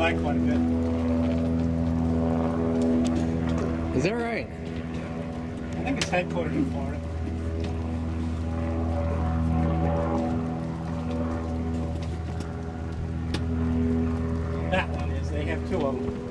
by quite a bit. Is that right? I think it's headquartered in Florida. That one is. They have two of them.